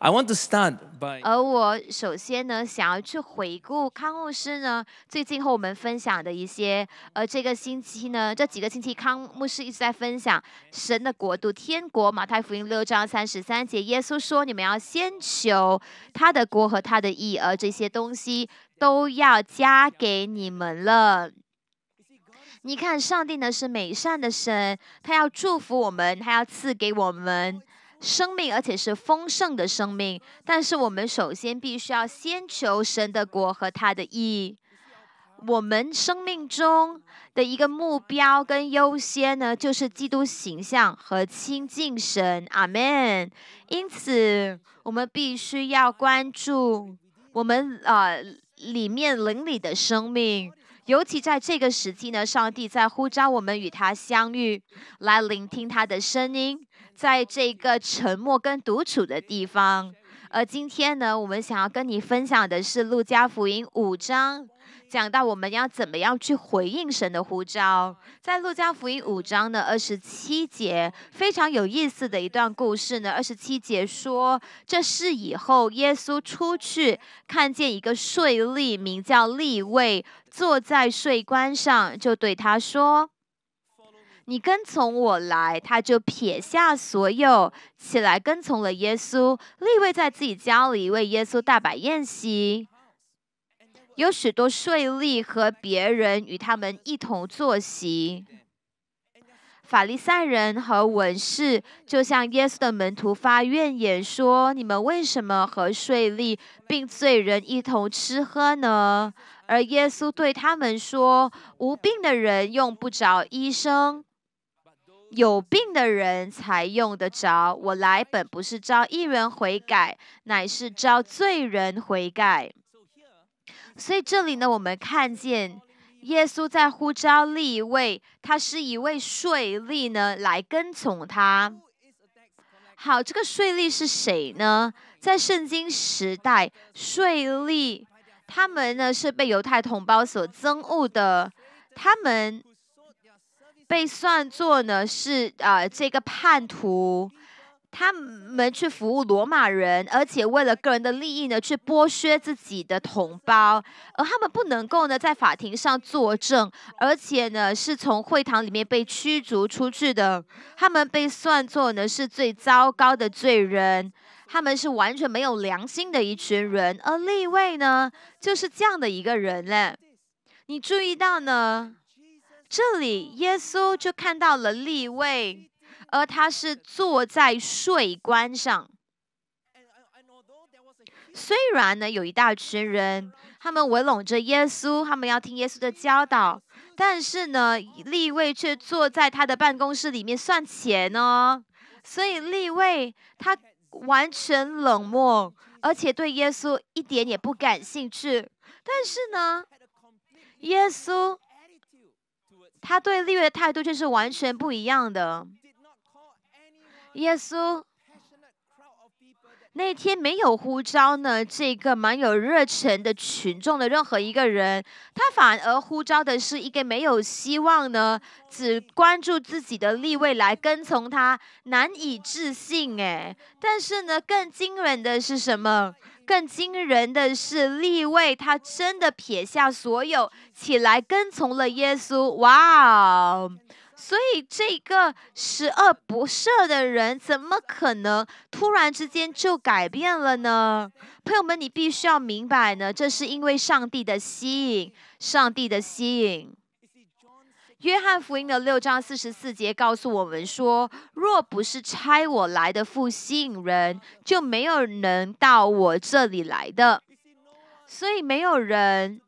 I want to start by 而我首先呢，想要去回顾康牧师呢最近和我们分享的一些，呃，这个星期呢，这几个星期康牧师一直在分享神的国度、天国。马太福音六章三十三节，耶稣说：“你们要先求他的国和他的义，而这些东西都要加给你们了。”你看，上帝呢是美善的神，他要祝福我们，他要赐给我们。生命，而且是丰盛的生命。但是我们首先必须要先求神的国和他的义。我们生命中的一个目标跟优先呢，就是基督形象和亲近神。阿门。因此，我们必须要关注我们呃里面灵里的生命，尤其在这个时期呢，上帝在呼召我们与他相遇，来聆听他的声音。在这个沉默跟独处的地方，而今天呢，我们想要跟你分享的是《路加福音》五章，讲到我们要怎么样去回应神的呼召。在《路加福音》五章的二十七节，非常有意思的一段故事呢。二十七节说，这是以后耶稣出去，看见一个税吏，名叫利位，坐在税关上，就对他说。你跟从我来，他就撇下所有，起来跟从了耶稣。立位在自己家里为耶稣大摆宴席，有许多税吏和别人与他们一同坐席。法利赛人和文士就向耶稣的门徒发怨言说：“你们为什么和税吏并罪人一同吃喝呢？”而耶稣对他们说：“无病的人用不着医生。”有病的人才用得着。我来本不是招一人悔改，乃是招罪人悔改。所以这里呢，我们看见耶稣在呼召立位，他是一位税吏呢，来跟从他。好，这个税吏是谁呢？在圣经时代，税吏他们呢是被犹太同胞所憎恶的，他们。被算作呢是啊这个叛徒，他们去服务罗马人，而且为了个人的利益呢去剥削自己的同胞，而他们不能够呢在法庭上作证，而且呢是从会堂里面被驱逐出去的。他们被算作呢是最糟糕的罪人，他们是完全没有良心的一群人。而立位呢就是这样的一个人嘞，你注意到呢？这里耶稣就看到了立位，而他是坐在税关上。虽然呢有一大群人，他们围拢着耶稣，他们要听耶稣的教导，但是呢立位却坐在他的办公室里面算钱哦。所以立位他完全冷漠，而且对耶稣一点也不感兴趣。但是呢，耶稣。他对利位的态度却是完全不一样的。耶稣那天没有呼召呢，这个蛮有热忱的群众的任何一个人，他反而呼召的是一个没有希望呢，只关注自己的利位来跟从他，难以置信哎。但是呢，更惊人的是什么？更惊人的是，立位他真的撇下所有，起来跟从了耶稣。哇哦！所以这个十恶不赦的人，怎么可能突然之间就改变了呢？朋友们，你必须要明白呢，这是因为上帝的吸引，上帝的吸引。约翰福音的六章四十四节告诉我们说：“若不是差我来的父吸引人，就没有人到我这里来的。所以没有人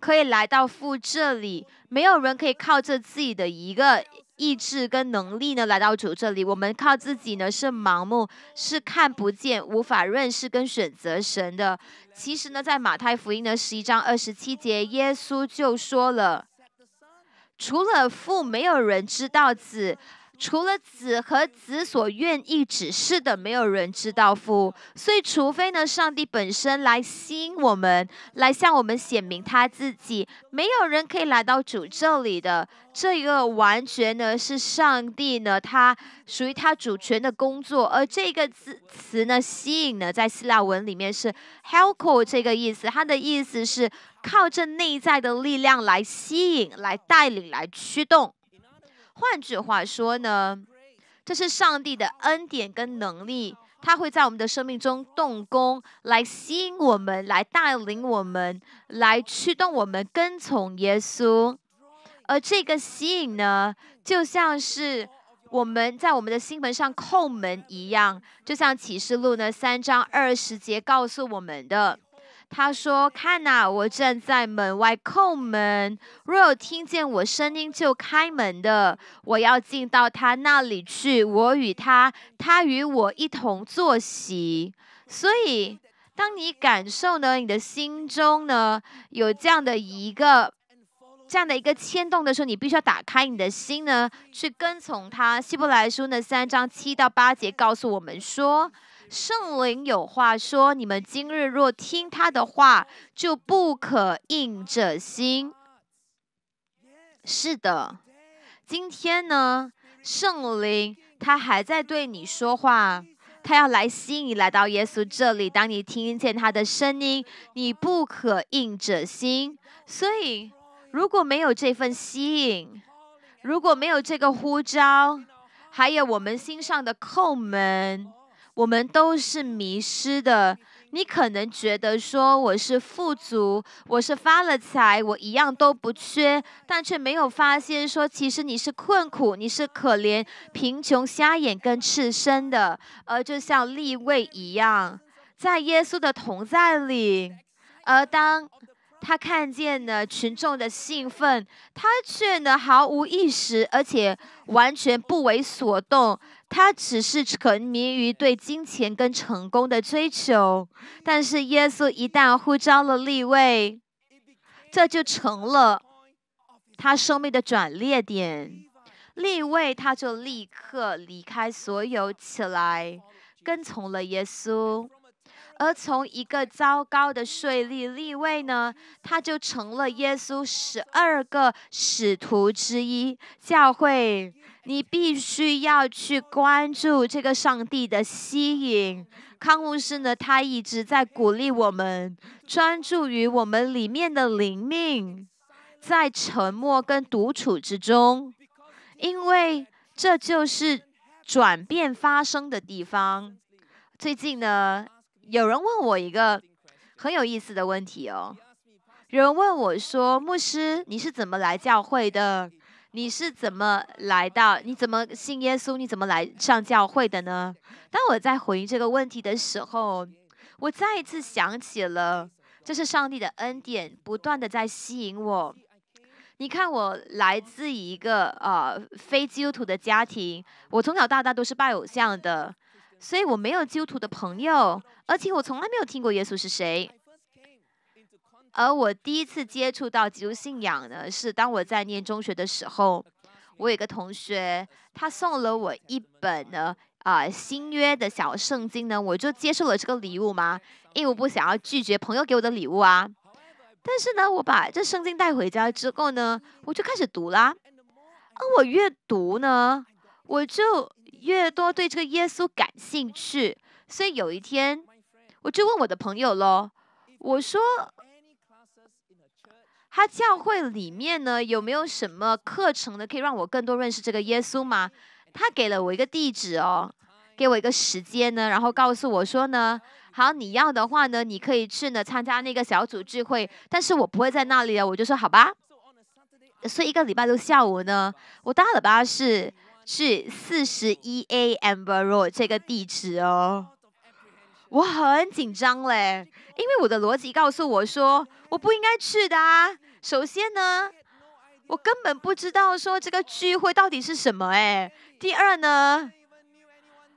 可以来到父这里，没有人可以靠着自己的一个意志跟能力呢来到主这里。我们靠自己呢是盲目，是看不见、无法认识跟选择神的。其实呢，在马太福音的十一章二十七节，耶稣就说了。”除了父，没有人知道子；除了子和子所愿意指示的，没有人知道父。所以，除非呢，上帝本身来吸引我们，来向我们显明他自己，没有人可以来到主这里的。这个完全呢是上帝呢，他属于他主权的工作。而这个字词呢，吸引呢，在希腊文里面是 helko 这个意思，它的意思是靠着内在的力量来吸引、来带领、来驱动。换句话说呢，这是上帝的恩典跟能力，他会在我们的生命中动工，来吸引我们，来带领我们，来驱动我们跟从耶稣。而这个吸引呢，就像是我们在我们的心门上叩门一样，就像启示录呢三章二十节告诉我们的。他说：“看呐，我站在门外叩门，若有听见我声音就开门的，我要进到他那里去，我与他，他与我一同坐席。所以，当你感受呢，你的心中呢有这样的一个这样的一个牵动的时候，你必须要打开你的心呢，去跟从他。希伯来书呢三章七到八节告诉我们说。”圣灵有话说：“你们今日若听他的话，就不可硬着心。”是的，今天呢，圣灵他还在对你说话，他要来吸引你来到耶稣这里。当你听见他的声音，你不可硬着心。所以，如果没有这份吸引，如果没有这个呼召，还有我们心上的叩门。我们都是迷失的。你可能觉得说我是富足，我是发了财，我一样都不缺，但却没有发现说，其实你是困苦，你是可怜、贫穷、瞎眼跟赤身的。而就像立位一样，在耶稣的同在里，而当他看见了群众的兴奋，他却呢毫无意识，而且完全不为所动。他只是沉迷于对金钱跟成功的追求，但是耶稣一旦呼召了立位，这就成了他生命的转捩点。立位，他就立刻离开所有起来，跟从了耶稣。而从一个糟糕的税吏立位呢，他就成了耶稣十二个使徒之一。教会。你必须要去关注这个上帝的吸引。康牧师呢，他一直在鼓励我们专注于我们里面的灵命，在沉默跟独处之中，因为这就是转变发生的地方。最近呢，有人问我一个很有意思的问题哦，有人问我说：“牧师，你是怎么来教会的？”你是怎么来到？你怎么信耶稣？你怎么来上教会的呢？当我在回应这个问题的时候，我再一次想起了，这是上帝的恩典，不断的在吸引我。你看，我来自一个呃非基督徒的家庭，我从小到大都是拜偶像的，所以我没有基督徒的朋友，而且我从来没有听过耶稣是谁。而我第一次接触到基督信仰呢，是当我在念中学的时候，我有个同学，他送了我一本呢啊新约的小圣经呢，我就接受了这个礼物嘛，因为我不想要拒绝朋友给我的礼物啊。但是呢，我把这圣经带回家之后呢，我就开始读啦。而我越读呢，我就越多对这个耶稣感兴趣。所以有一天，我就问我的朋友喽，我说。他教会里面呢有没有什么课程呢，可以让我更多认识这个耶稣吗？他给了我一个地址哦，给我一个时间呢，然后告诉我说呢，好，你要的话呢，你可以去呢参加那个小组聚会，但是我不会在那里啊。我就说好吧。所以一个礼拜六下午呢，我搭了巴士去四十一 A Amber Road 这个地址哦，我很紧张嘞，因为我的逻辑告诉我说我不应该去的啊。首先呢，我根本不知道说这个聚会到底是什么哎。第二呢，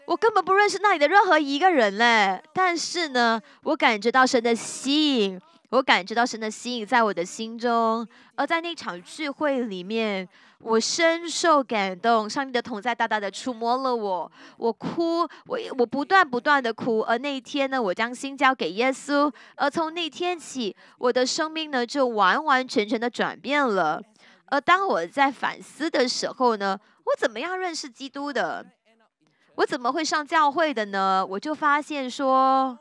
我根本不认识那里的任何一个人嘞。但是呢，我感觉到神的吸引，我感觉到神的吸引在我的心中，而在那场聚会里面，我深受感动，上帝的同在大大的触摸了我，我哭，我我不断不断的哭，而那一天呢，我将心交给耶稣，而从那天起，我的生命呢就完完全全的转变了。而当我在反思的时候呢，我怎么样认识基督的？我怎么会上教会的呢？我就发现说，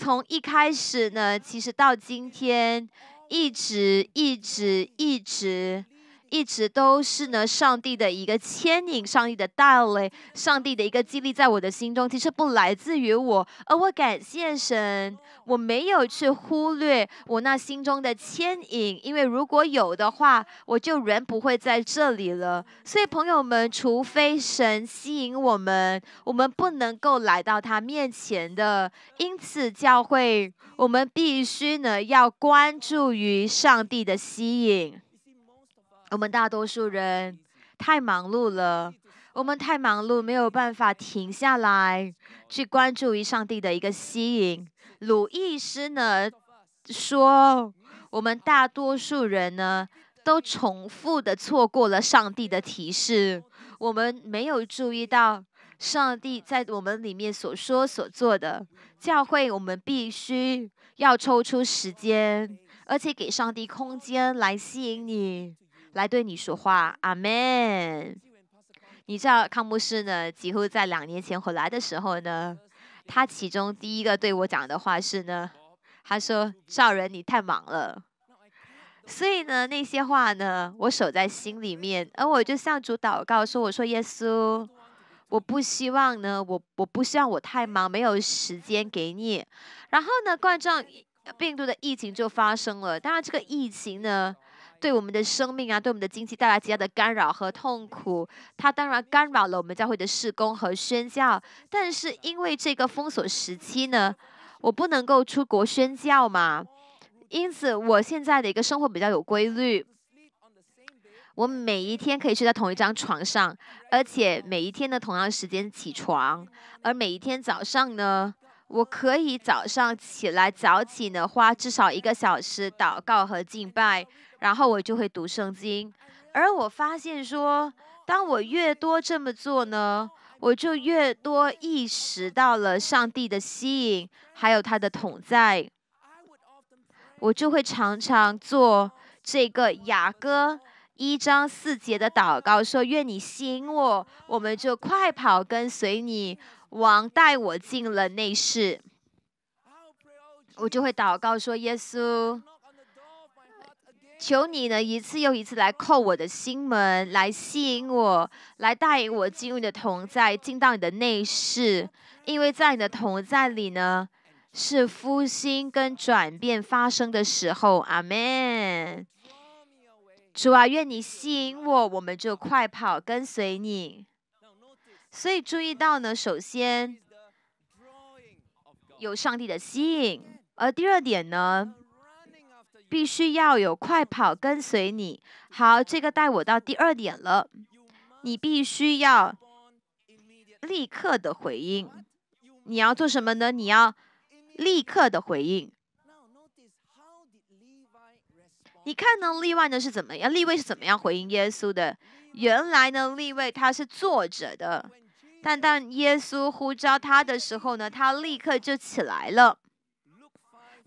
从一开始呢，其实到今天，一直一直一直。一直都是呢，上帝的一个牵引，上帝的带领，上帝的一个激励，在我的心中，其实不来自于我，而我感谢神，我没有去忽略我那心中的牵引，因为如果有的话，我就人不会在这里了。所以朋友们，除非神吸引我们，我们不能够来到他面前的。因此，教会我们必须呢，要关注于上帝的吸引。我们大多数人太忙碌了，我们太忙碌，没有办法停下来去关注于上帝的一个吸引。鲁易斯呢说，我们大多数人呢都重复的错过了上帝的提示，我们没有注意到上帝在我们里面所说所做的。教会，我们必须要抽出时间，而且给上帝空间来吸引你。来对你说话，阿门。你知道康牧师呢？几乎在两年前回来的时候呢，他其中第一个对我讲的话是呢，他说：“赵人，你太忙了。”所以呢，那些话呢，我守在心里面，而我就向主祷告说：“我说耶稣，我不希望呢，我我不希望我太忙，没有时间给你。”然后呢，冠状病毒的疫情就发生了。当然，这个疫情呢。对我们的生命啊，对我们的经济带来极大的干扰和痛苦。它当然干扰了我们教会的事工和宣教。但是因为这个封锁时期呢，我不能够出国宣教嘛，因此我现在的一个生活比较有规律。我每一天可以睡在同一张床上，而且每一天的同样时间起床，而每一天早上呢，我可以早上起来早起呢，花至少一个小时祷告和敬拜。然后我就会读圣经，而我发现说，当我越多这么做呢，我就越多意识到了上帝的吸引，还有他的同在。我就会常常做这个雅歌一章四节的祷告，说：愿你吸引我，我们就快跑跟随你。王带我进了内室，我就会祷告说：耶稣。求你呢，一次又一次来叩我的心门，来吸引我，来带领我进入你的同在，进到你的内室。因为在你的同在里呢，是复兴跟转变发生的时候。阿门。主啊，愿你吸引我，我们就快跑跟随你。所以注意到呢，首先有上帝的吸引，而第二点呢。必须要有快跑跟随你。好，这个带我到第二点了。你必须要立刻的回应。你要做什么呢？你要立刻的回应。你看呢？例外呢是怎么样？立位是怎么样回应耶稣的？原来呢，立位他是坐着的，但当耶稣呼召他的时候呢，他立刻就起来了。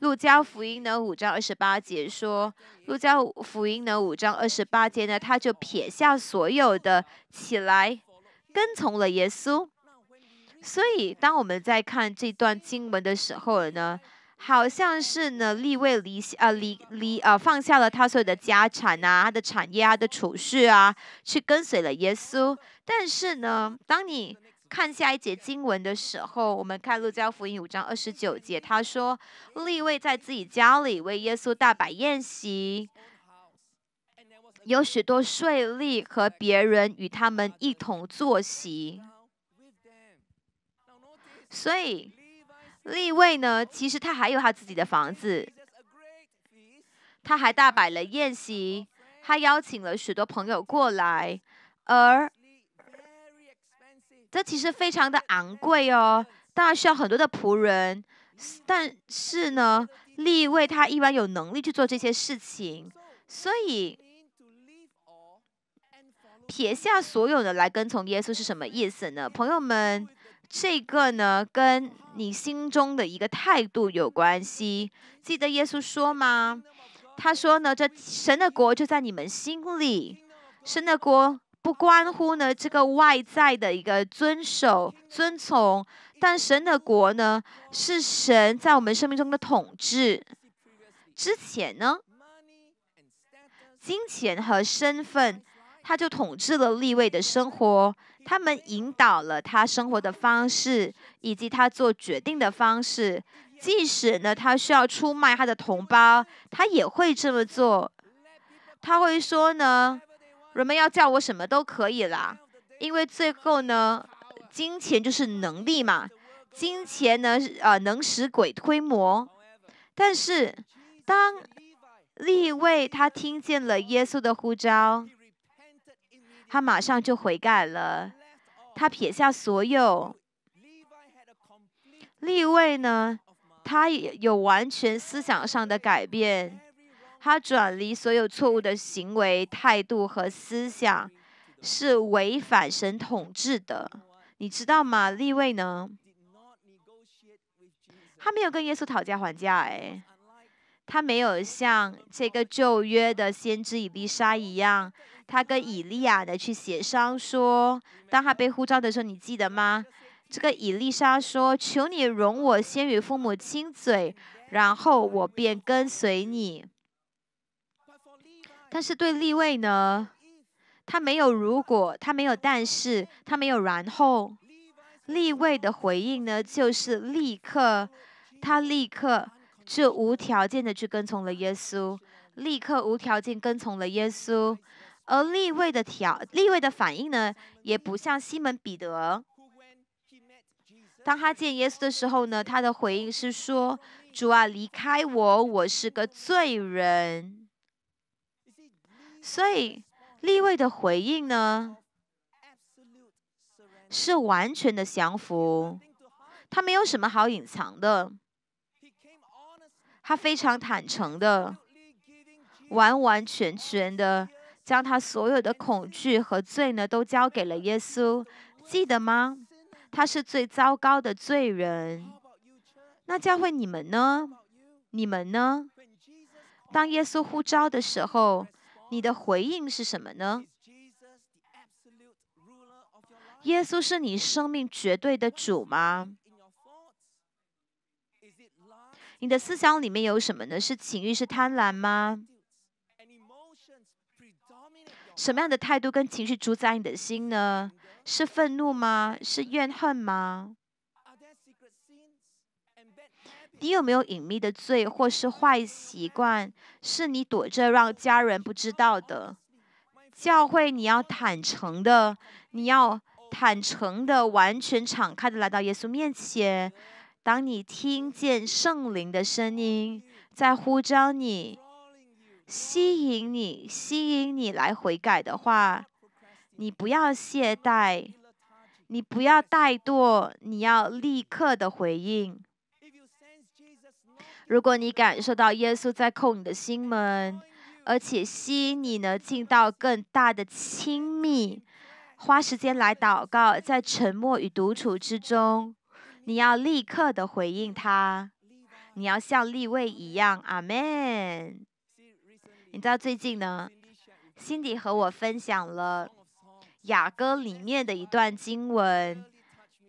路加福音呢五章二十八节说，路加福音呢五章二十八节呢，他就撇下所有的起来，跟从了耶稣。所以，当我们在看这段经文的时候呢，好像是呢立位离啊离离啊放下了他所有的家产啊，他的产业啊的储蓄啊，去跟随了耶稣。但是呢，当你看下一节经文的时候，我们看路加福音五章二十九节，他说：“立位在自己家里为耶稣大摆宴席，有许多税吏和别人与他们一同坐席。”所以立位呢，其实他还有他自己的房子，他还大摆了宴席，他邀请了许多朋友过来，而。这其实非常的昂贵哦，当然需要很多的仆人，但是呢，立位他依然有能力去做这些事情，所以撇下所有的来跟从耶稣是什么意思呢？朋友们，这个呢跟你心中的一个态度有关系。记得耶稣说吗？他说呢，这神的国就在你们心里，神的国。不关乎呢这个外在的一个遵守、遵从，但神的国呢是神在我们生命中的统治。之前呢，金钱和身份，他就统治了立位的生活，他们引导了他生活的方式以及他做决定的方式。即使呢他需要出卖他的同胞，他也会这么做。他会说呢。人们要叫我什么都可以啦，因为最后呢，金钱就是能力嘛。金钱呢，呃，能使鬼推磨。但是，当利位他听见了耶稣的呼召，他马上就悔改了，他撇下所有。利位呢，他也有完全思想上的改变。他转离所有错误的行为、态度和思想，是违反神统治的，你知道吗？立位呢？他没有跟耶稣讨价还价，哎，他没有像这个旧约的先知以利沙一样，他跟以利亚的去协商说，当他被呼召的时候，你记得吗？这个以利沙说：“求你容我先与父母亲嘴，然后我便跟随你。”但是对立位呢，他没有如果，他没有但是，他没有然后。立位的回应呢，就是立刻，他立刻就无条件的去跟从了耶稣，立刻无条件跟从了耶稣。而立位的条，立位的反应呢，也不像西门彼得，当他见耶稣的时候呢，他的回应是说：“主啊，离开我，我是个罪人。”所以立位的回应呢，是完全的降服，他没有什么好隐藏的，他非常坦诚的，完完全全的将他所有的恐惧和罪呢，都交给了耶稣，记得吗？他是最糟糕的罪人。那教会你们呢？你们呢？当耶稣呼召的时候。你的回应是什么呢？耶稣是你生命绝对的主吗？你的思想里面有什么呢？是情欲，是贪婪吗？什么样的态度跟情绪主宰你的心呢？是愤怒吗？是怨恨吗？你有没有隐秘的罪或是坏习惯，是你躲着让家人不知道的？教会你要坦诚的，你要坦诚的、完全敞开的来到耶稣面前。当你听见圣灵的声音在呼召你、吸引你、吸引你来悔改的话，你不要懈怠，你不要怠惰，你要立刻的回应。如果你感受到耶稣在叩你的心门，而且吸引你呢进到更大的亲密，花时间来祷告，在沉默与独处之中，你要立刻的回应他，你要像立位一样，阿门。你知道最近呢，辛迪和我分享了雅歌里面的一段经文。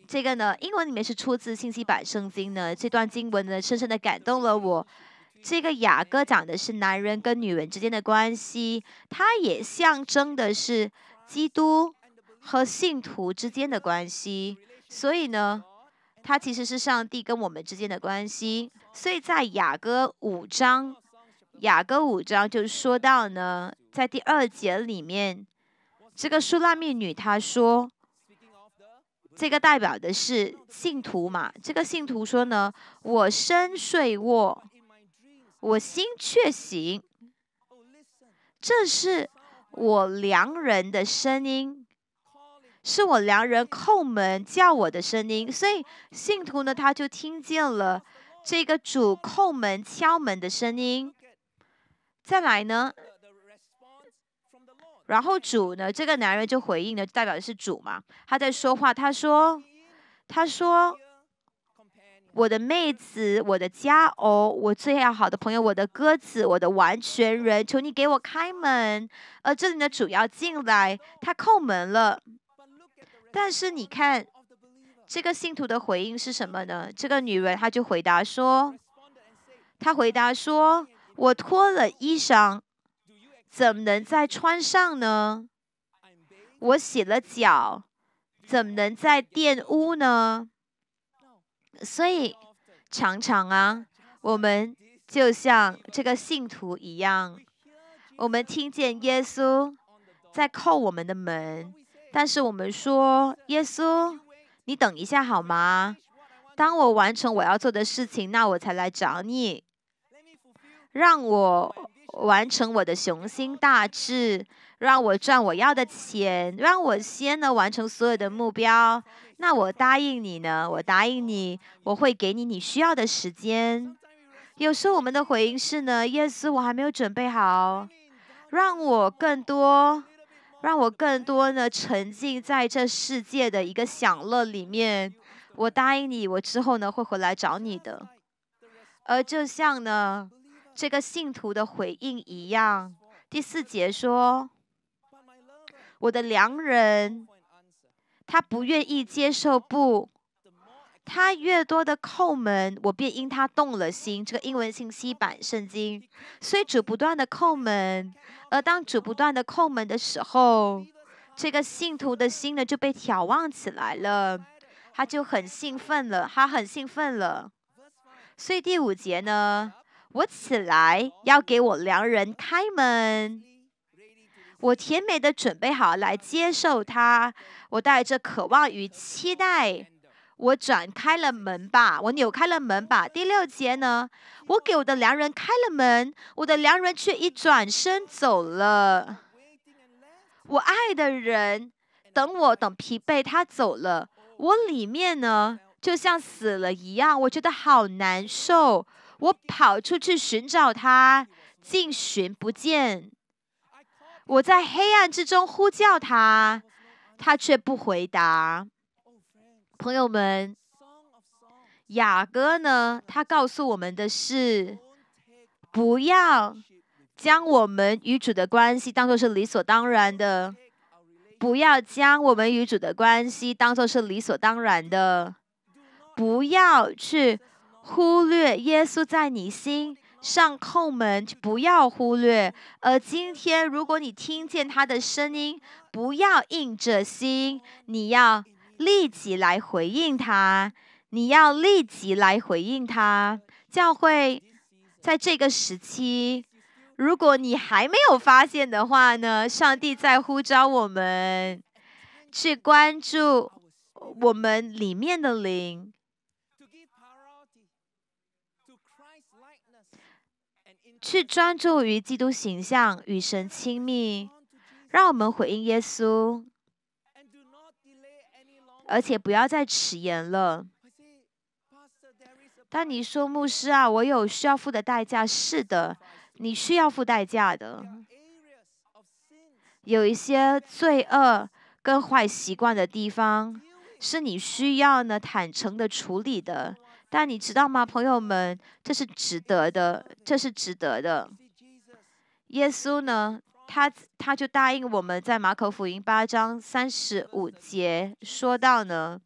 这个呢，英文里面是出自信息版圣经呢。这段经文呢，深深的感动了我。这个雅歌讲的是男人跟女人之间的关系，它也象征的是基督和信徒之间的关系。所以呢，它其实是上帝跟我们之间的关系。所以在雅歌五章，雅歌五章就说到呢，在第二节里面，这个苏拉密女她说。这个代表的是信徒嘛？这个信徒说呢：“我身睡卧，我心却醒。”这是我良人的声音，是我良人叩门叫我的声音。所以信徒呢，他就听见了这个主叩门敲门的声音。再来呢，然后主呢，这个男人就回应呢，代表的是主嘛，他在说话，他说，他说。我的妹子，我的佳偶，我最要好的朋友，我的鸽子，我的完全人，求你给我开门。而这里呢，主要进来，他叩门了。但是你看，这个信徒的回应是什么呢？这个女人她就回答说：“她回答说，我脱了衣裳，怎么能再穿上呢？我洗了脚，怎么能再玷污呢？”所以，常常啊，我们就像这个信徒一样，我们听见耶稣在叩我们的门，但是我们说：“耶稣，你等一下好吗？当我完成我要做的事情，那我才来找你，让我完成我的雄心大志。”让我赚我要的钱，让我先呢完成所有的目标。那我答应你呢，我答应你，我会给你你需要的时间。有时候我们的回应是呢，耶稣，我还没有准备好，让我更多，让我更多呢沉浸在这世界的一个享乐里面。我答应你，我之后呢会回来找你的。而就像呢这个信徒的回应一样，第四节说。我的良人，他不愿意接受不，他越多的叩门，我便因他动了心。这个英文信息版圣经，所以主不断的叩门，而当主不断的叩门的时候，这个信徒的心呢就被挑旺起来了，他就很兴奋了，他很兴奋了。所以第五节呢，我起来要给我良人开门。我甜美的准备好来接受他，我带着渴望与期待，我转开了门吧，我扭开了门吧。第六节呢，我给我的良人开了门，我的良人却一转身走了。我爱的人等我等疲惫，他走了，我里面呢就像死了一样，我觉得好难受。我跑出去寻找他，竟寻不见。我在黑暗之中呼叫他，他却不回答。朋友们，雅各呢？他告诉我们的是：不要将我们与主的关系当做是理所当然的，不要将我们与主的关系当做是理所当然的，不要去忽略耶稣在你心。上叩门，不要忽略。而今天，如果你听见他的声音，不要硬着心，你要立即来回应他。你要立即来回应他。教会在这个时期，如果你还没有发现的话呢，上帝在呼召我们去关注我们里面的灵。去专注于基督形象，与神亲密，让我们回应耶稣，而且不要再迟延了。当你说牧师啊，我有需要付的代价，是的，你需要付代价的。有一些罪恶跟坏习惯的地方，是你需要呢坦诚的处理的。但你知道吗，朋友们，这是值得的，这是值得的。耶稣呢，他他就答应我们在马可福音八章三十五节说到呢，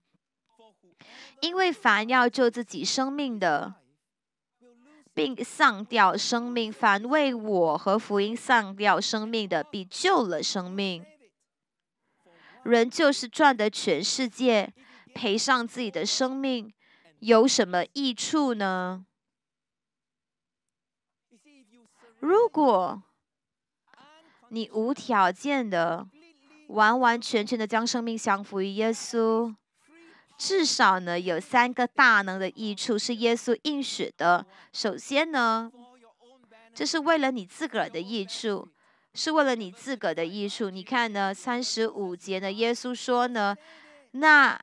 因为凡要救自己生命的，并丧掉生命；凡为我和福音丧掉生命的，必救了生命。人就是赚得全世界，赔上自己的生命。有什么益处呢？如果你无条件的、完完全全的将生命降服于耶稣，至少呢有三个大能的益处是耶稣应许的。首先呢，这是为了你自个儿的益处，是为了你自个儿的益处。你看呢，三十五节呢，耶稣说呢，那。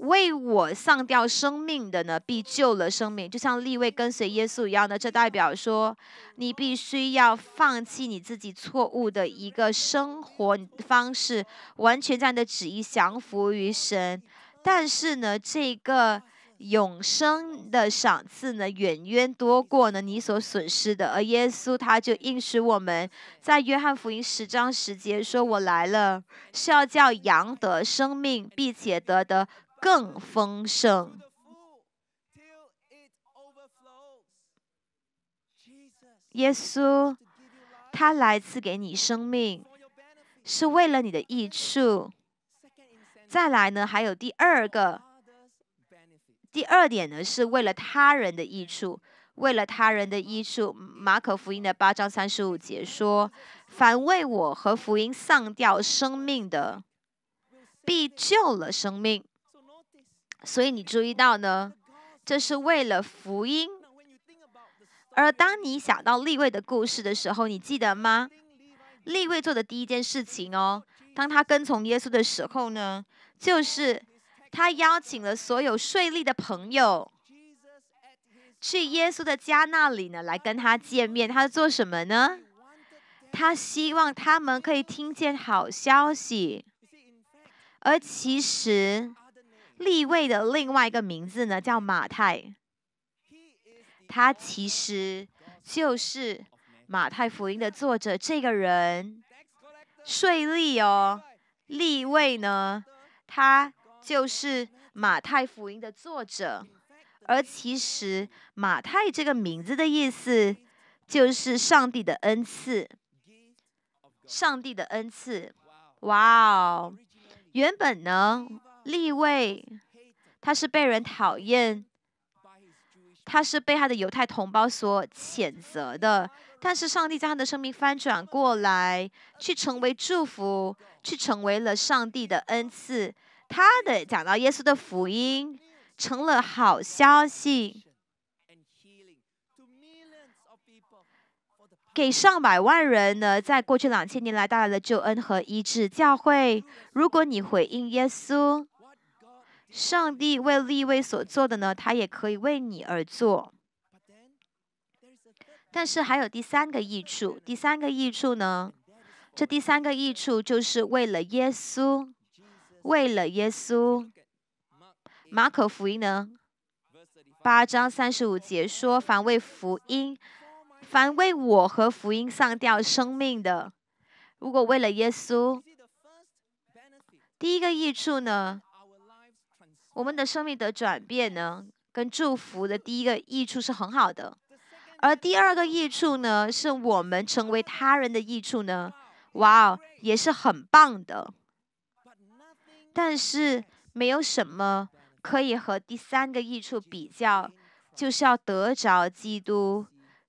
为我丧掉生命的呢，必救了生命。就像立位跟随耶稣一样的，这代表说，你必须要放弃你自己错误的一个生活方式，完全在你的旨意降服于神。但是呢，这个。永生的赏赐呢，远远多过呢你所损失的。而耶稣他就应许我们，在约翰福音十章十节说：“我来了，是要叫羊得生命，并且得的更丰盛。”耶稣他来赐给你生命，是为了你的益处。再来呢，还有第二个。第二点呢，是为了他人的益处，为了他人的益处。马可福音的八章三十五节说：“凡为我和福音丧掉生命的，必救了生命。”所以你注意到呢，这是为了福音。而当你想到立位的故事的时候，你记得吗？立位做的第一件事情哦，当他跟从耶稣的时候呢，就是。他邀请了所有税吏的朋友去耶稣的家那里呢，来跟他见面。他做什么呢？他希望他们可以听见好消息。而其实立位的另外一个名字呢，叫马太。他其实就是马太福音的作者。这个人税利哦，立位呢，他。就是马太福音的作者，而其实马太这个名字的意思就是上帝的恩赐。上帝的恩赐，哇哦！原本呢，立位他是被人讨厌，他是被他的犹太同胞所谴责的。但是上帝将他的生命翻转过来，去成为祝福，去成为了上帝的恩赐。他的讲到耶稣的福音成了好消息，给上百万人呢，在过去两千年来带来了救恩和医治。教会，如果你回应耶稣，上帝为立位所做的呢，他也可以为你而做。但是还有第三个益处，第三个益处呢，这第三个益处就是为了耶稣。为了耶稣，马可福音呢？八章三十五节说：“凡为福音，凡为我和福音丧掉生命的，如果为了耶稣，第一个益处呢，我们的生命的转变呢，跟祝福的第一个益处是很好的。而第二个益处呢，是我们成为他人的益处呢，哇哦，也是很棒的。”但是没有什么可以和第三个益处比较，就是要得着基督，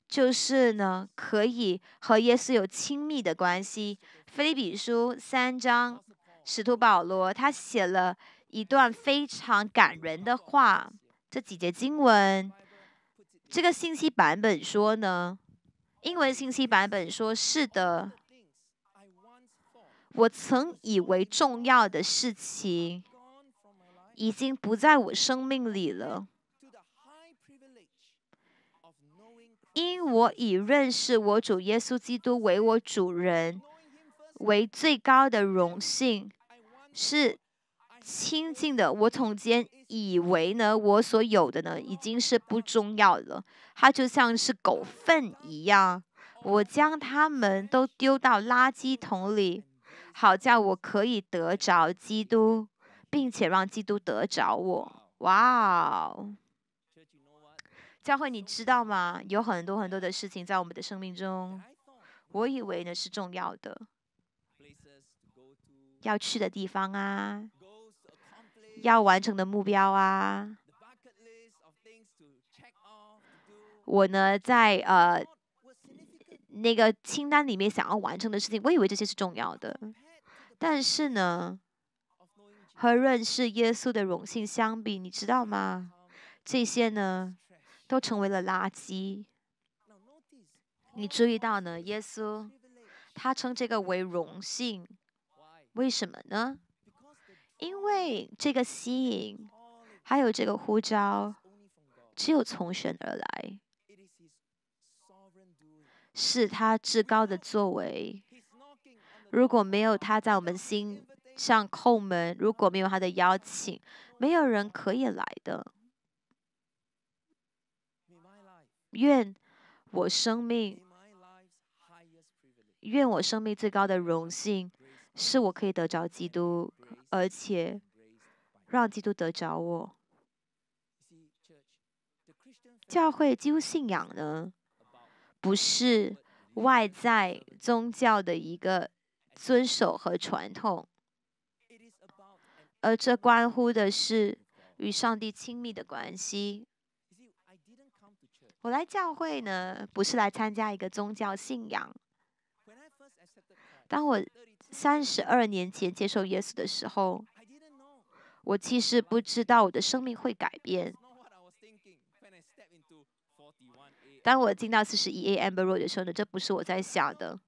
就是呢可以和耶稣有亲密的关系。菲利比书三章，使徒保罗他写了一段非常感人的话，这几节经文，这个信息版本说呢，英文信息版本说是的。我曾以为重要的事情，已经不在我生命里了，因我已认识我主耶稣基督为我主人，为最高的荣幸，是亲近的。我从前以为呢，我所有的呢，已经是不重要了，它就像是狗粪一样，我将它们都丢到垃圾桶里。好叫我可以得着基督，并且让基督得着我。哇哦！教会，你知道吗？有很多很多的事情在我们的生命中，我以为呢是重要的，要去的地方啊，要完成的目标啊。我呢，在呃那个清单里面想要完成的事情，我以为这些是重要的。但是呢，和认识耶稣的荣幸相比，你知道吗？这些呢，都成为了垃圾。你注意到呢？耶稣他称这个为荣幸，为什么呢？因为这个吸引还有这个呼召，只有从神而来，是他至高的作为。如果没有他在我们心上叩门，如果没有他的邀请，没有人可以来的。愿我生命，愿我生命最高的荣幸，是我可以得着基督，而且让基督得着我。教会基督信仰呢，不是外在宗教的一个遵守和传统，而这关乎的是与上帝亲密的关系。我来教会呢，不是来参加一个宗教信仰。当我三十二年前接受耶稣的时候，我其实不知道我的生命会改变。当我进到四十一 A Amber Road 的时候呢，这不是我在想的。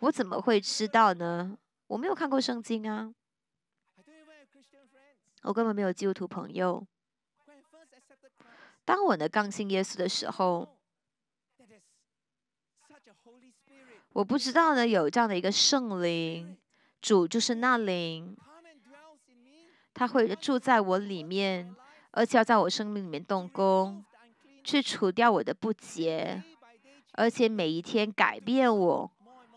我怎么会知道呢？我没有看过圣经啊，我根本没有基督徒朋友。当我呢刚信耶稣的时候，我不知道呢有这样的一个圣灵，主就是那灵，他会住在我里面，而且要在我生命里面动工，去除掉我的不洁，而且每一天改变我，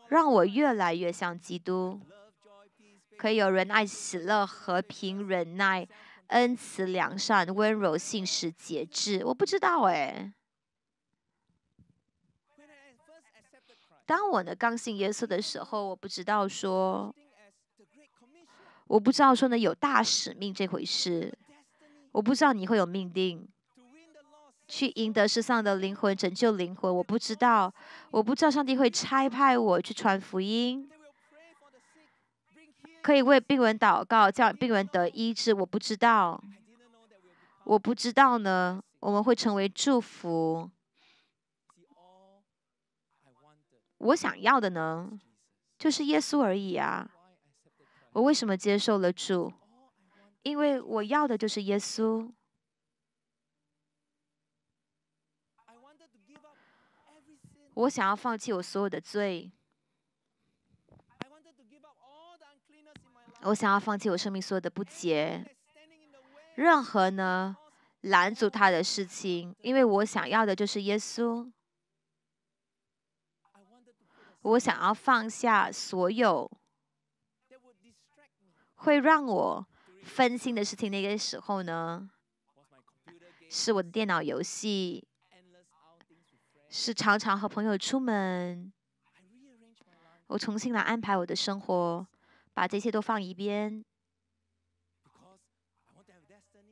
让我越来越像基督，可以有仁爱、喜乐、和平、忍耐。恩慈、良善、温柔、信实、节制，我不知道哎。当我呢刚信耶稣的时候，我不知道说，我不知道说呢有大使命这回事，我不知道你会有命定，去赢得世上的灵魂，拯救灵魂，我不知道，我不知道上帝会差派我去传福音。可以为病人祷告，叫病人得医治。我不知道，我不知道呢。我们会成为祝福。我想要的呢，就是耶稣而已啊。我为什么接受了主？因为我要的就是耶稣。我想要放弃我所有的罪。我想要放弃我生命所有的不洁，任何呢拦阻他的事情，因为我想要的就是耶稣。我想要放下所有会让我分心的事情。那个时候呢，是我的电脑游戏，是常常和朋友出门。我重新来安排我的生活。把这些都放一边，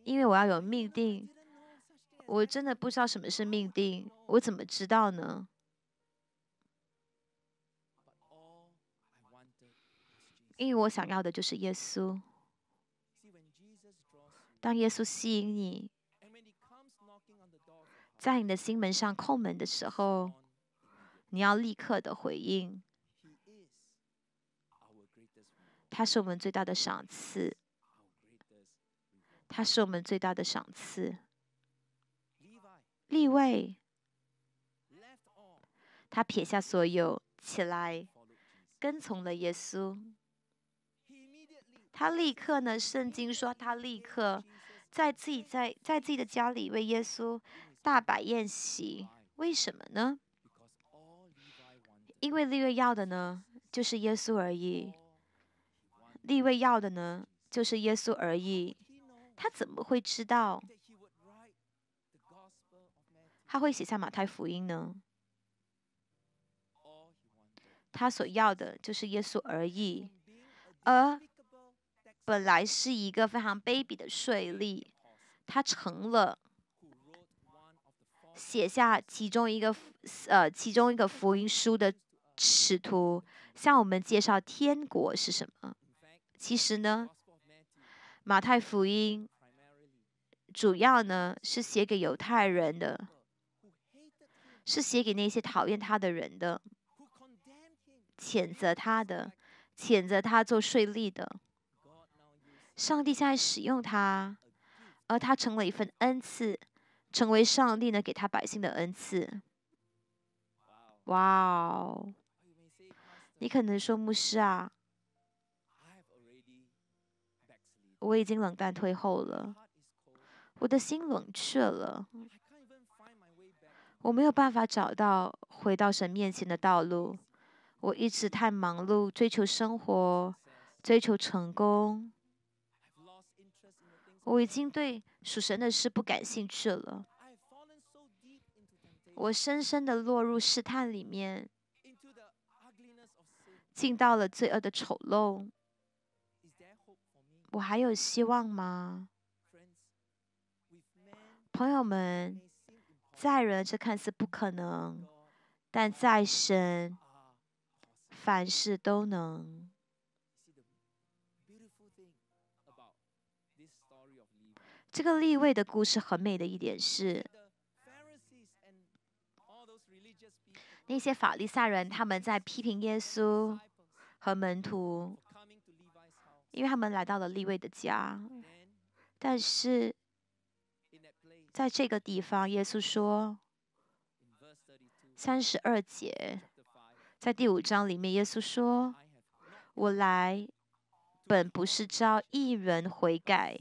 因为我要有命定。我真的不知道什么是命定，我怎么知道呢？因为我想要的就是耶稣。当耶稣吸引你，在你的心门上叩门的时候，你要立刻的回应。他是我们最大的赏赐，他是我们最大的赏赐。立位，他撇下所有，起来跟从了耶稣。他立刻呢？圣经说他立刻在自己在在自己的家里为耶稣大摆宴席。为什么呢？因为利未要的呢，就是耶稣而已。利未要的呢，就是耶稣而已。他怎么会知道他会写下马太福音呢？他所要的就是耶稣而已。而本来是一个非常卑鄙的税吏，他成了写下其中一个呃其中一个福音书的使徒，向我们介绍天国是什么。其实呢，马太福音主要呢是写给犹太人的，是写给那些讨厌他的人的，谴责他的，谴责他做税吏的。上帝在使用他，而他成了一份恩赐，成为上帝呢给他百姓的恩赐。哇哦！你可能说牧师啊，我已经冷淡退后了，我的心冷却了，我没有办法找到回到神面前的道路。我一直太忙碌，追求生活，追求成功。我已经对属神的事不感兴趣了。我深深的落入试探里面，进到了罪恶的丑陋。我还有希望吗？朋友们，在人这看似不可能，但在神，凡事都能。这个立位的故事很美的一点是，那些法利赛人他们在批评耶稣和门徒，因为他们来到了立位的家。但是在这个地方，耶稣说，三十二节，在第五章里面，耶稣说：“我来本不是招一人悔改。”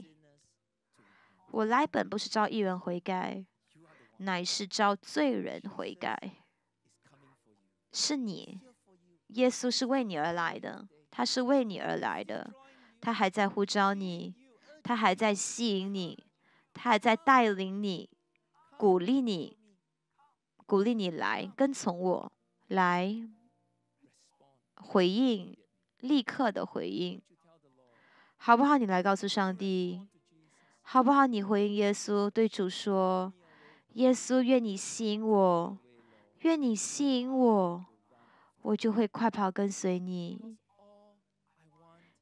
我来本不是招义人悔改，乃是招罪人悔改。是你，耶稣是为你而来的，他是为你而来的，他还在呼召你，他还在吸引你，他还在带领你，鼓励你，鼓励你来跟从我，来回应，立刻的回应，好不好？你来告诉上帝。好不好？你回应耶稣，对主说：“耶稣，愿你吸引我，愿你吸引我，我就会快跑跟随你。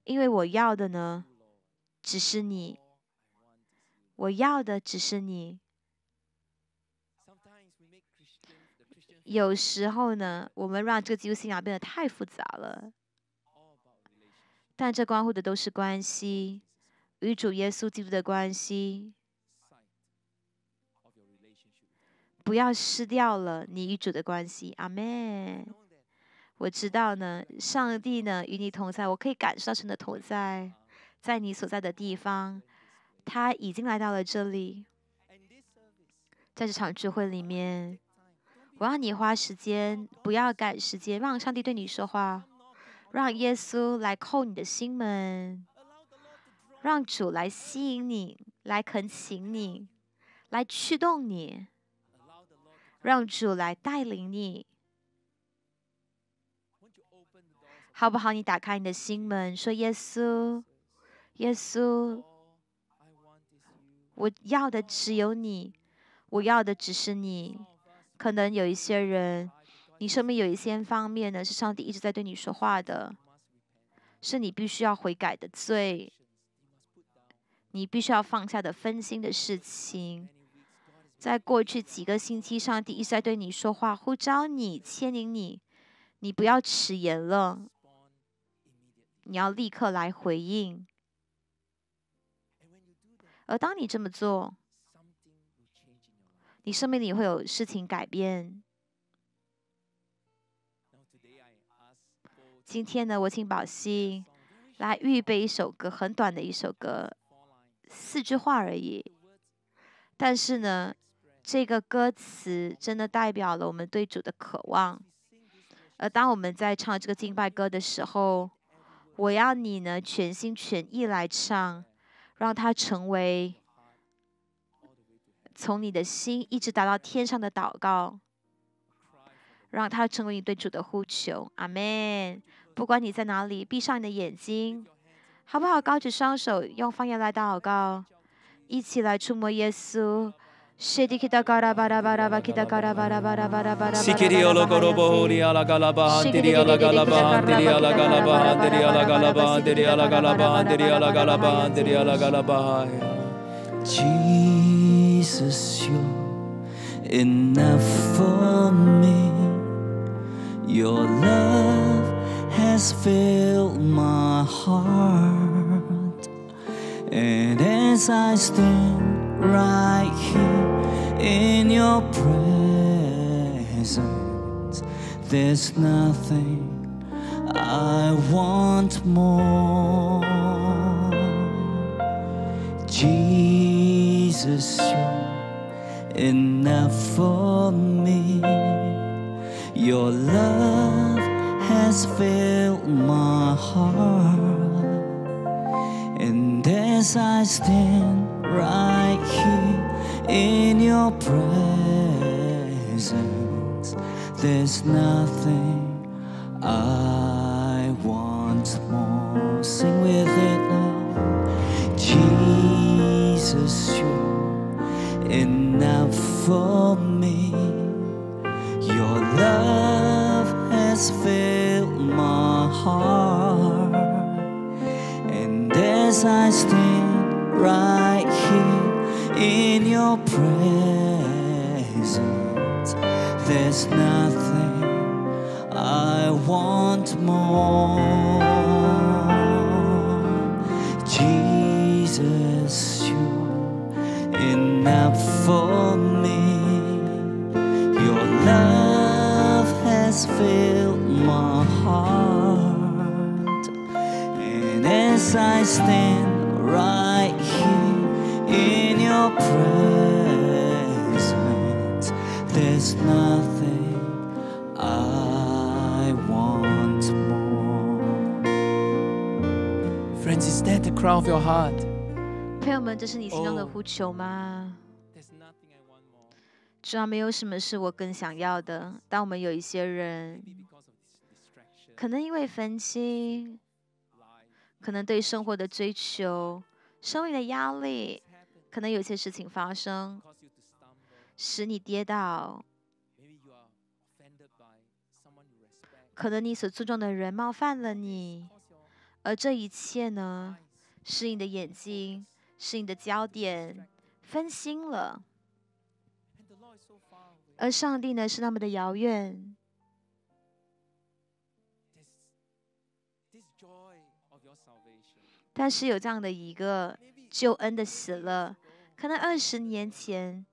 因为我要的呢，只是你。我要的只是你。有时候呢，我们让这个基督信仰变得太复杂了，但这关乎的都是关系。”与主耶稣基督的关系，不要失掉了你与主的关系。阿门。我知道呢，上帝呢与你同在，我可以感受到神的同在，在你所在的地方，他已经来到了这里。在这场聚会里面，我让你花时间，不要赶时间，让上帝对你说话，让耶稣来叩你的心门。让主来吸引你，来恳请你，来驱动你，让主来带领你，好不好？你打开你的心门，说：“耶稣，耶稣，我要的只有你，我要的只是你。”可能有一些人，你生命有一些方面呢，是上帝一直在对你说话的，是你必须要悔改的罪。你必须要放下的分心的事情，在过去几个星期，上帝一直在对你说话，呼召你，牵引你，你不要迟延了，你要立刻来回应。而当你这么做，你生命里会有事情改变。今天呢，我请宝熙来预备一首歌，很短的一首歌。四句话而已，但是呢，这个歌词真的代表了我们对主的渴望。而当我们在唱这个敬拜歌的时候，我要你呢全心全意来唱，让它成为从你的心一直达到天上的祷告，让它成为你对主的呼求。阿门。不管你在哪里，闭上你的眼睛。好不好？高举双手，用方言来祷告，一起来触摸耶稣。Jesus, you're enough for me. Your love. Has filled my heart. And as I stand right here in your presence. There's nothing I want more. Jesus, you're enough for me. Your love has filled my heart. And as I stand right here in your presence, there's nothing I want more. Sing with it now. Jesus, you're enough for me. Your love has filled heart. And as I stand right here in your presence, there's nothing I want more. your heart. 朋友们这是你心中的呼求吗？主要没有什么是我更想要的但我们有一些人可能因为分心可能对生活的追求生命的压力可能有些事情发生使你跌倒。可能你所注重的人冒犯了你而这一切呢是你的眼睛，是你的焦点分心了，而上帝呢是那么的遥远。但是有这样的一个救恩的喜乐，可能二十年前，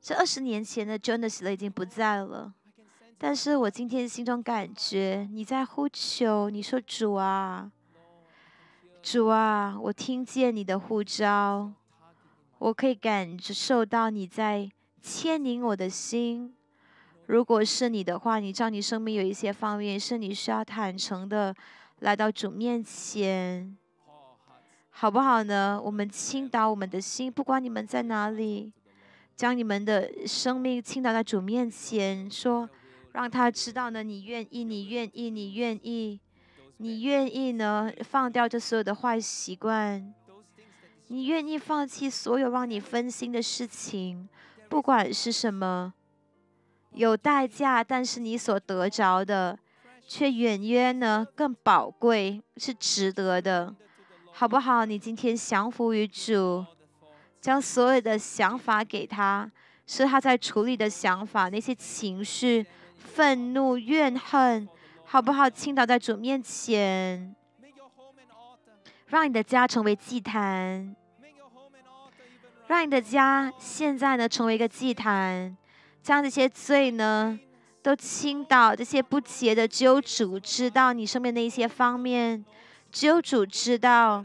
这二十年前的救恩的喜乐已经不在了。但是我今天心中感觉你在呼求，你说主啊，主啊，我听见你的呼召，我可以感受到你在牵引我的心。如果是你的话，你知道你生命有一些方面是你需要坦诚的来到主面前，好不好呢？我们倾倒我们的心，不管你们在哪里，将你们的生命倾倒在主面前，说，让他知道呢，你愿意，你愿意，你愿意，你愿意呢，放掉这所有的坏习惯，你愿意放弃所有让你分心的事情，不管是什么，有代价，但是你所得着的，却远远呢更宝贵，是值得的，好不好？你今天降服于主，将所有的想法给他，是他在处理的想法，那些情绪、愤怒、怨恨，好不好？倾倒在主面前，让你的家成为祭坛。让你的家现在呢成为一个祭坛，将这些罪呢都倾倒，这些不洁的，只有主知道你生命的一些方面，只有主知道，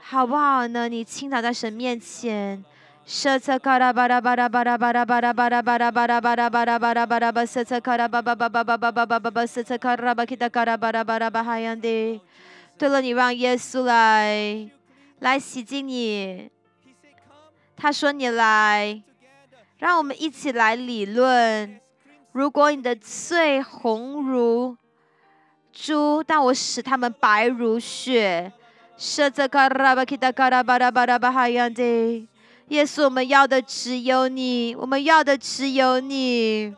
好不好呢？你倾倒在神面前。舍策卡拉巴拉巴拉巴拉巴拉巴拉巴拉巴拉巴拉巴拉巴拉巴拉巴拉巴舍策卡拉巴巴巴巴巴巴巴巴巴巴舍策卡拉巴基达卡拉巴拉巴拉巴哈扬的。对了，你让耶稣来，来洗净你。他说：“你来，让我们一起来理论。如果你的罪红如珠，但我使他们白如雪。舍则卡拉巴基达卡拉巴拉巴拉巴哈扬的，耶稣，我们要的只有你，我们要的只有你。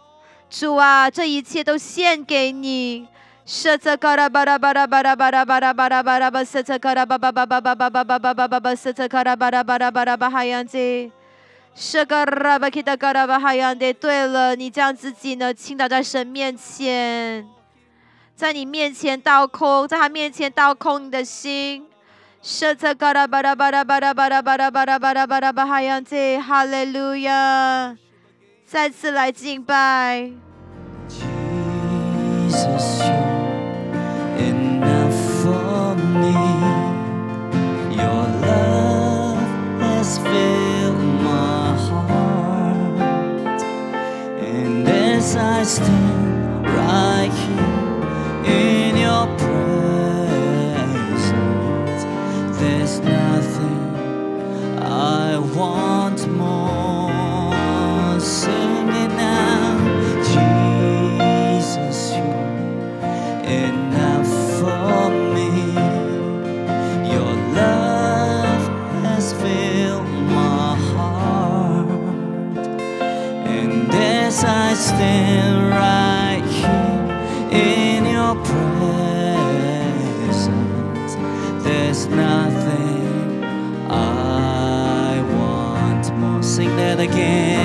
主啊，这一切都献给你。”舍则卡拉巴拉巴拉巴拉巴拉巴拉巴拉巴拉巴，舍则卡拉巴巴巴巴巴巴巴巴巴巴巴巴，舍则卡拉巴拉巴拉巴拉巴哈扬的。是个拉巴基达嘎拉巴哈扬的。对了，你将自己呢倾倒在神面前，在你面前倒空，在他面前倒空你的心。Hallelujah！再次来敬拜。Jesus, you're enough for me. Your love has filled my heart, and as want more. Sing it now, Jesus, you're enough for me. Your love has filled my heart, and as I stand right again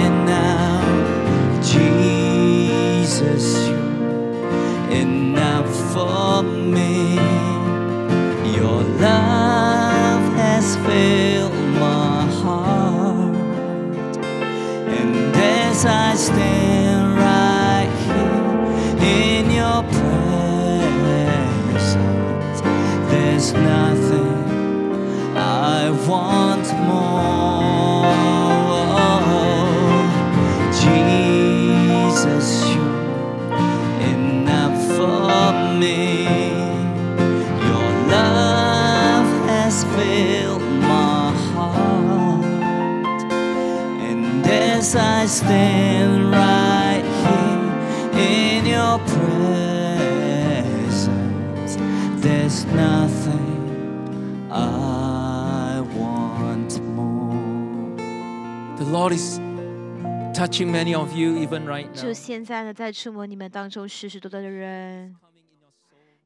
就现在呢在触摸你们当中许许多多的人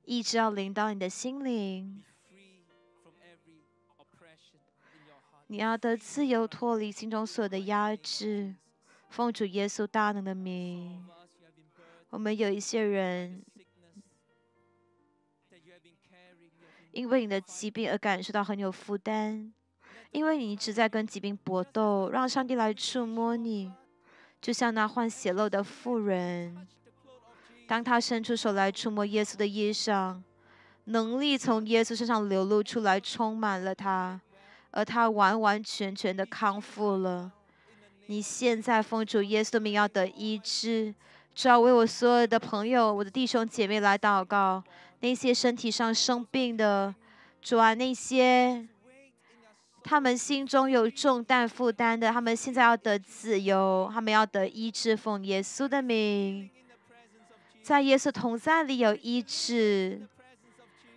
一直要领到你的心灵。你要的自由脱离心中所有的压制奉主耶稣大能的名。我们有一些人因为你的疾病而感受到很有负担因为你一直在跟疾病搏斗让上帝来触摸你。就像那患血漏的妇人，当他伸出手来触摸耶稣的衣裳，能力从耶稣身上流露出来，充满了他，而他完完全全的康复了。你现在奉主耶稣的名要得医治，主要为我所有的朋友、我的弟兄姐妹来祷告。那些身体上生病的，主啊，那些他们心中有重担负担的，他们现在要得自由，他们要得医治，奉耶稣的名，在耶稣同在里有医治，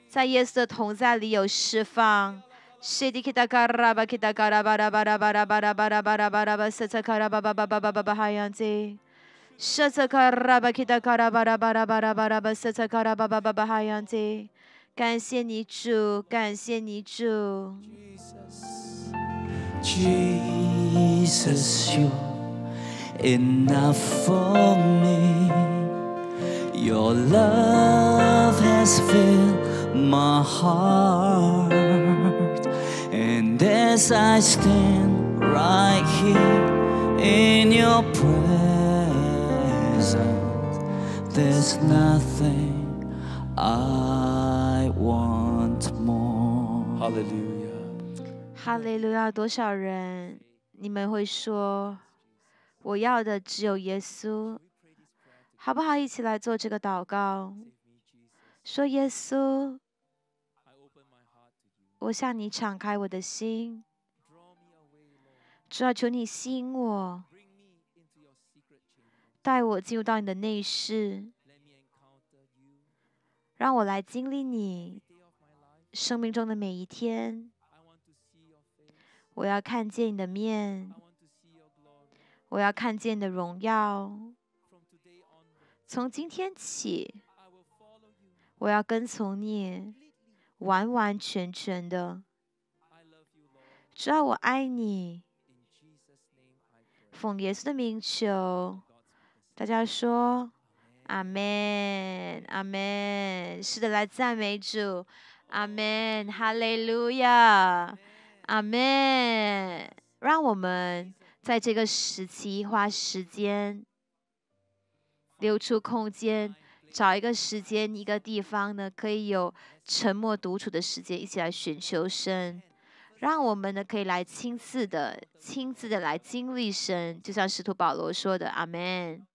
在耶稣的同在里有释放。感谢你主，感谢你主。Jesus, you enough for me. Your love has filled my heart, and as I stand right here in your presence, there's nothing. i want more 哈利路亚。多少人你们会说我要的只有耶稣。好不好一起来做这个祷告？说耶稣我向你敞开我的心。只要求你吸引我带我进入到你的内室。让我来经历你生命中的每一天。我要看见你的面，我要看见你的荣耀。从今天起，我要跟从你，完完全全的。主啊，我爱你。奉耶稣的名求，大家说。阿门，阿门。是的，来赞美主，阿门，哈利路亚，阿门。让我们在这个时期花时间，留出空间，找一个时间、一个地方呢，可以有沉默独处的时间，一起来寻求神。让我们呢，可以来亲自的、亲自的来经历神，就像使徒保罗说的：“阿门。”